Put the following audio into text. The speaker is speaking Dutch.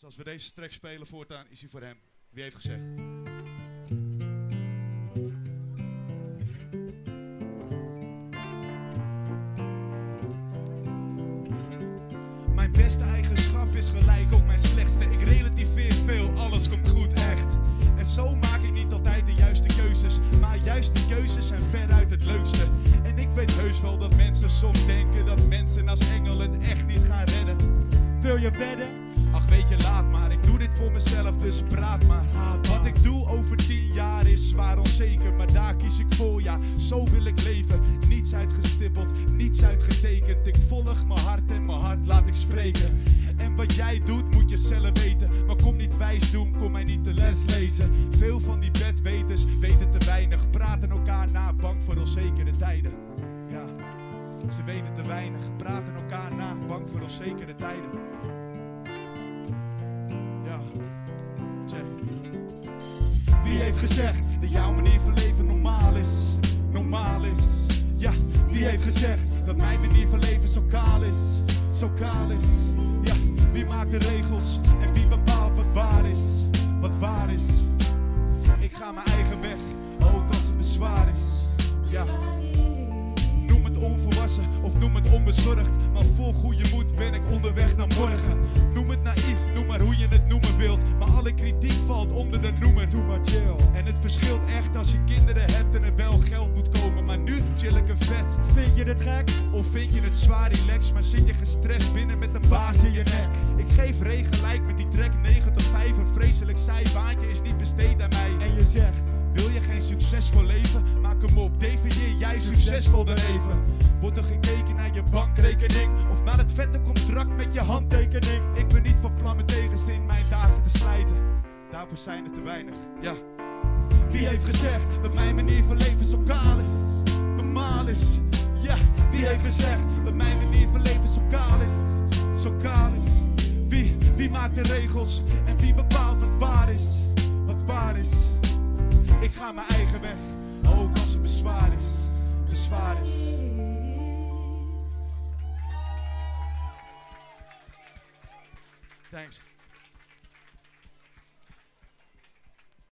Dus als we deze track spelen voortaan, is hij voor hem. Wie heeft gezegd? Mijn beste eigenschap is gelijk ook mijn slechtste. Ik relativeer veel, alles komt goed, echt. En zo maak ik niet altijd de juiste keuzes. Maar juist keuzes zijn veruit het leukste. En ik weet heus wel dat mensen soms denken dat mensen als engel het echt niet gaan redden. Wil je wedden? Ach weet je, laat maar. Ik doe dit voor mezelf, dus praat maar. Wat ik doe over tien jaar is zwaar onzeker. Maar daar kies ik voor, ja, zo wil ik leven. Niets uitgestippeld, niets uitgetekend. Ik volg mijn hart en mijn hart laat ik spreken. En wat jij doet, moet je zelf weten. Maar kom niet wijs doen, kom mij niet de les lezen. Veel van die bedweters weten te weinig. Praten elkaar na, bang voor onzekere tijden. Ja, ze weten te weinig. Praten elkaar na, bang voor onzekere tijden. Wie heeft gezegd dat jouw manier van leven normaal is? Normaal is. Ja, wie heeft gezegd dat mijn manier van leven zo kaal is? Zo kaal is. Ja, wie maakt de regels en wie bepaalt wat waar is? Wat waar is. Ik ga mijn eigen weg, ook als het me zwaar is. Ja. Noem het onvolwassen of noem het onbezorgd. Maar vol goede moed ben ik onderweg naar morgen. Noem het naïef, noem maar hoe je het noemen wilt. Maar alle kritiek valt onder de noemer. Doe maar chill. Verschilt echt als je kinderen hebt en er wel geld moet komen. Maar nu chill ik een vet. Vind je dit gek? Of vind je het zwaar relaxed, maar zit je gestrest binnen met een baas in je nek? Ik geef regelijk met die track 9 tot 5. Een vreselijk saai baantje is niet besteed aan mij. En je zegt, Wil je geen succesvol leven? Maak hem op, definieer jij succesvol dan even. Wordt er gekeken naar je bankrekening of naar het vette contract met je handtekening? Ik ben niet van plan met tegenzin mijn dagen te slijten. Daarvoor zijn er te weinig, ja. Wie heeft gezegd dat mijn manier van leven zo kaal is? Normaal is, ja. Wie heeft gezegd dat mijn manier van leven zo kaal is? Zo kaal is. Wie, wie maakt de regels en wie bepaalt wat waar is? Wat waar is. Ik ga mijn eigen weg, ook als het me zwaar is. Me zwaar is. Thanks.